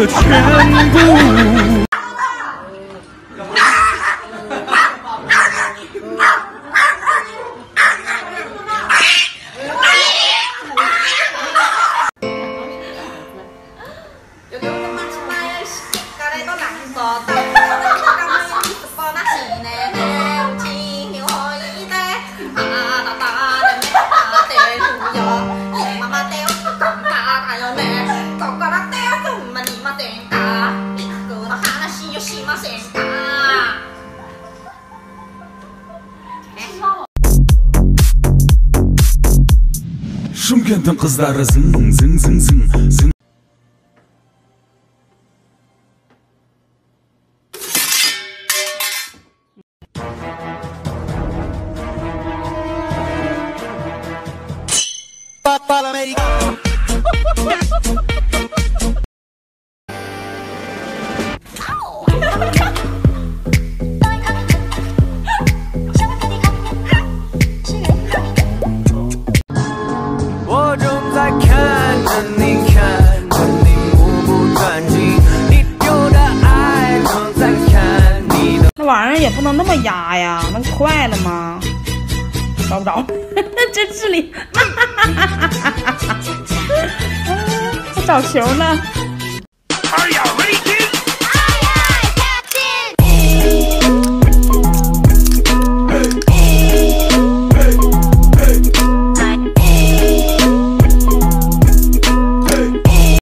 的全部。Eu dei um tomate, mas o cara é. Şımkentin kızları zın zın zın zın zın 那玩意儿也不能那么压呀，那快了吗？找不着，这智力，我找球呢。